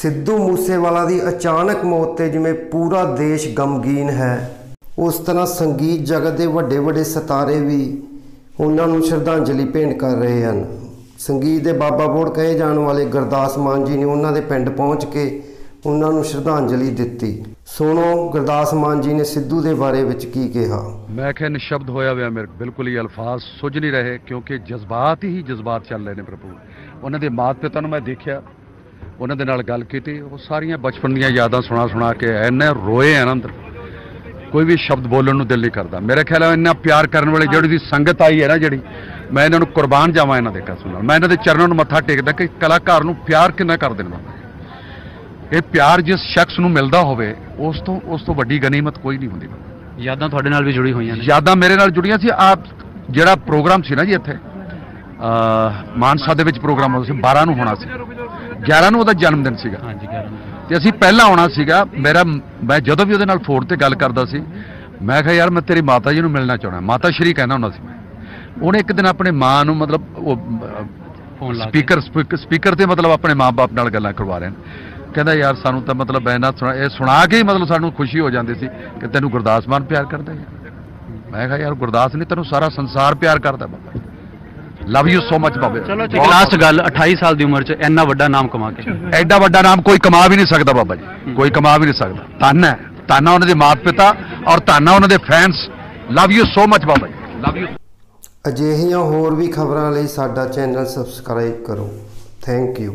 ਸਿੱਧੂ ਮੂਸੇਵਾਲਾ ਦੀ ਅਚਾਨਕ ਮੌਤ ਤੇ ਜਿਵੇਂ ਪੂਰਾ ਦੇਸ਼ ਗਮਗੀਨ ਹੈ, ਉਸ ਤਰ੍ਹਾਂ ਸੰਗੀਤ ਜਗਤ ਦੇ ਵੱਡੇ ਵੱਡੇ ਸਿਤਾਰੇ ਵੀ ਉਹਨਾਂ ਨੂੰ ਸ਼ਰਧਾਂਜਲੀ ਭੇਂਟ ਕਰ ਰਹੇ ਹਨ। ਸੰਗੀਤ ਦੇ ਬਾਬਾ ਬੋੜ ਕਹੇ ਜਾਣ ਵਾਲੇ ਗੁਰਦਾਸ ਮਾਨ ਜੀ ਨੇ ਉਹਨਾਂ ਦੇ ਪਿੰਡ ਪਹੁੰਚ ਕੇ ਉਹਨਾਂ ਨੂੰ ਸ਼ਰਧਾਂਜਲੀ ਦਿੱਤੀ। ਸੁਣੋ, ਗੁਰਦਾਸ ਮਾਨ ਜੀ ਨੇ ਸਿੱਧੂ ਦੇ ਬਾਰੇ ਵਿੱਚ ਕੀ ਕਿਹਾ? ਮੈਂ ਕਿਹਾ ਨਿਸ਼ਬਦ ਹੋਇਆ ਹੋਇਆ ਮੇਰੇ ਬਿਲਕੁਲ ਹੀ ਅਲਫਾਜ਼ ਸੁਝ ਨਹੀਂ ਰਹੇ ਕਿਉਂਕਿ ਜਜ਼ਬਾਤ ਹੀ ਜਜ਼ਬਾਤ ਚੱਲ ਰਹੇ ਨੇ ਪ੍ਰਭੂ ਉਹਨਾਂ ਦੇ ਮਾਤ ਪਿਤਾ ਨੂੰ ਮੈਂ ਦੇਖਿਆ ਉਹਨਾਂ ਦੇ ਨਾਲ ਗੱਲ ਕੀਤੀ ਉਹ ਸਾਰੀਆਂ ਬਚਪਨ ਦੀਆਂ ਯਾਦਾਂ ਸੁਣਾ ਸੁਣਾ ਕੇ ਐਨੇ ਰੋਏ ਆ ਨਾ ਅੰਦਰ। ਕੋਈ ਵੀ ਸ਼ਬਦ ਬੋਲਣ ਨੂੰ ਦਿਲ ਨਹੀਂ ਕਰਦਾ। ਮੇਰੇ ਖਿਆਲ ਹੈ ਇੰਨਾ ਪਿਆਰ ਕਰਨ ਵਾਲੀ ਜਿਹੜੀ ਦੀ ਸੰਗਤ ਆਈ ਹੈ ਨਾ ਜਿਹੜੀ ਮੈਂ ਇਹਨਾਂ ਨੂੰ ਕੁਰਬਾਨ ਜਾਵਾਂ ਇਹਨਾਂ ਦੇ ਕਸਮ ਨਾਲ। ਮੈਂ ਇਹਨਾਂ ਦੇ ਚਰਨਾਂ ਨੂੰ ਮੱਥਾ ਟੇਕਦਾ ਕਿ ਕਲਾਕਾਰ ਨੂੰ ਪਿਆਰ ਕਿੰਨਾ ਕਰਦੇ ਨੇ ਬਾਬਾ ਇਹ ਪਿਆਰ ਜਿਸ ਸ਼ਖਸ ਨੂੰ ਮਿਲਦਾ ਹੋਵੇ ਉਸ ਤੋਂ ਉਸ ਤੋਂ ਵੱਡੀ ਗਨੀਮਤ ਕੋਈ ਨਹੀਂ ਹੁੰਦੀ। ਯਾਦਾਂ ਤੁਹਾਡੇ ਨਾਲ ਵੀ ਜੁੜੀ ਹੋਈਆਂ ਨੇ। ਯਾਦਾਂ ਮੇਰੇ ਨਾਲ ਜੁੜੀਆਂ ਸੀ। ਆਪ ਜਿਹੜਾ ਪ੍ਰੋਗਰਾਮ ਸੀ ਨਾ ਜੀ ਇੱਥੇ ਮਾਨਸਾ ਦੇ ਵਿੱਚ ਪ੍ਰੋਗਰਾਮ ਹੋਣਾ ਸੀ 12 ਨੂੰ ਹੋਣਾ ਸੀ। 11 ਨੂੰ ਉਹਦਾ ਜਨਮ ਦਿਨ ਸੀਗਾ। ਹਾਂਜੀ ਕਰਨ ਤੇ ਅਸੀਂ ਪਹਿਲਾਂ ਆਉਣਾ ਸੀਗਾ ਮੇਰਾ ਮੈਂ ਜਦੋਂ ਵੀ ਉਹਦੇ ਨਾਲ ਫੋਨ ਤੇ ਗੱਲ ਕਰਦਾ ਸੀ ਮੈਂ ਕਿਹਾ ਯਾਰ ਮੈਂ ਤੇਰੀ ਮਾਤਾ ਜੀ ਨੂੰ ਮਿਲਣਾ ਚਾਹੁੰਦਾ ਮਾਤਾ ਸ਼੍ਰੀ ਕਹਿੰਦਾ ਹੁੰਦਾ ਸੀ ਮੈਂ। ਉਹਨੇ ਇੱਕ ਦਿਨ ਆਪਣੇ ਮਾਂ ਨੂੰ ਮਤਲਬ ਉਹ ਫੋਨ ਲਾ ਸਪੀਕਰ ਸਪੀਕਰ ਤੇ ਮਤਲਬ ਆਪਣੇ ਮਾਪੇ ਨਾਲ ਗੱਲਾਂ ਕਰਵਾ ਰਹੇ ਨੇ। ਕਹਿੰਦਾ ਯਾਰ ਸਾਨੂੰ ਤਾਂ ਮਤਲਬ ਐਨਾ ਸੁਣਾ ਇਹ ਸੁਣਾ ਕੇ ਹੀ ਮਤਲਬ ਸਾਨੂੰ ਖੁਸ਼ੀ ਹੋ ਜਾਂਦੀ ਸੀ ਕਿ ਤੈਨੂੰ ਗੁਰਦਾਸ ਮਾਨ ਪਿਆਰ ਕਰਦਾ ਯਾਰ ਮੈਂ ਕਿਹਾ ਯਾਰ ਗੁਰਦਾਸ ਨਹੀਂ ਤੈਨੂੰ ਸਾਰਾ ਸੰਸਾਰ ਪਿਆਰ ਕਰਦਾ ਬਾਬਾ ਲਵ ਯੂ ਸੋ ਮਚ ਬਾਬੇ ਚਲੋ ਇੱਕ ਲਾਸਟ ਗੱਲ 28 ਸਾਲ ਦੀ ਉਮਰ 'ਚ ਇੰਨਾ ਵੱਡਾ ਨਾਮ ਕਮਾ ਕੇ। ਐਡਾ ਵੱਡਾ ਨਾਮ ਕੋਈ ਕਮਾ ਵੀ ਨਹੀਂ ਸਕਦਾ ਬਾਬਾ ਜੀ। ਕੋਈ ਕਮਾ ਵੀ ਨਹੀਂ ਸਕਦਾ। ਧੰਨ ਹੈ। ਧੰਨ ਹੈ ਉਹਨਾਂ ਦੇ ਮਾਤਾ ਪਿਤਾ ਔਰ ਧੰਨ ਹੈ ਉਹਨਾਂ ਦੇ fans love you so much Baba ji. Love you ਅਜਿਹੀਆਂ ਹੋਰ ਵੀ ਖਬਰਾਂ ਲਈ ਸਾਡਾ ਚੈਨਲ ਸਬਸਕ੍ਰਾਈਬ ਕਰੋ। Thank you